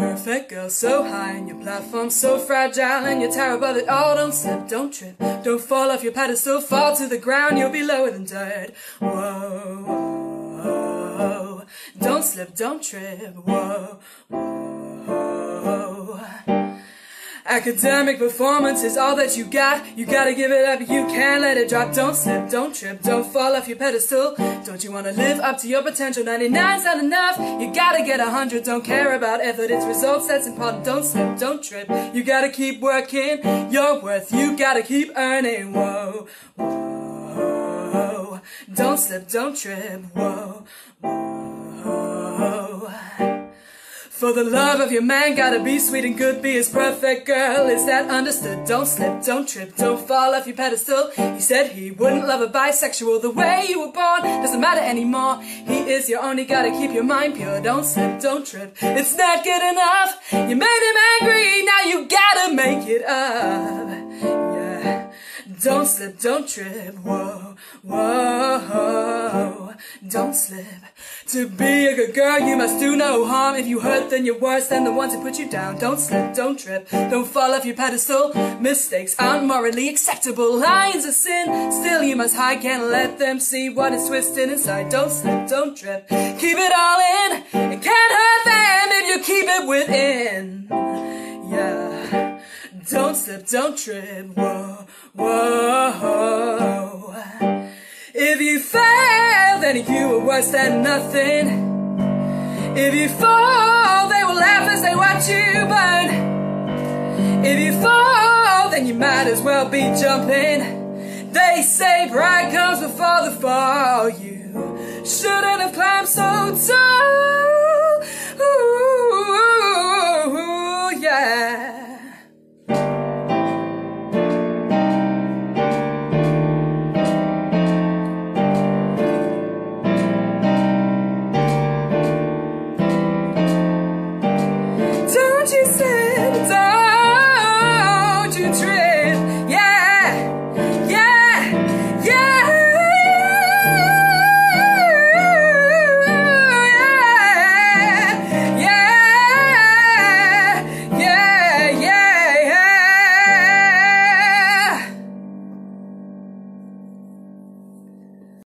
perfect girl, so high, and your platform so fragile, and you're terrible at all. Don't slip, don't trip, don't fall off your pedestal, fall to the ground, you'll be lower than dirt. Whoa, whoa, whoa. don't slip, don't trip. Whoa, whoa. Academic performance is all that you got. You gotta give it up, you can't let it drop. Don't slip, don't trip, don't fall off your pedestal. Don't you wanna live up to your potential? 99's not enough, you gotta get 100. Don't care about effort, it's results that's important. Don't slip, don't trip, you gotta keep working your worth. You gotta keep earning. Whoa, whoa. Don't slip, don't trip. Whoa, whoa. For the love of your man, gotta be sweet and good, be his perfect girl. Is that understood? Don't slip, don't trip, don't fall off your pedestal. He said he wouldn't love a bisexual the way you were born. Doesn't matter anymore. He is your only, gotta keep your mind pure. Don't slip, don't trip, it's not good enough. You made him angry, now you gotta make it up. Yeah. Don't slip, don't trip, whoa, whoa, don't slip. To be a good girl, you must do no harm. If you hurt, then you're worse than the ones who put you down. Don't slip, don't trip, don't fall off your pedestal. Mistakes aren't morally acceptable. Lions are sin, still you must hide. Can't let them see what is twisted inside. Don't slip, don't trip, keep it all in. It can't hurt them if you keep it within. Yeah. Don't slip, don't trip, whoa, whoa. Then you were worse than nothing. If you fall, they will laugh as they watch you burn. If you fall, then you might as well be jumping. They say pride comes before the fall. You shouldn't have climbed so tall. to trip.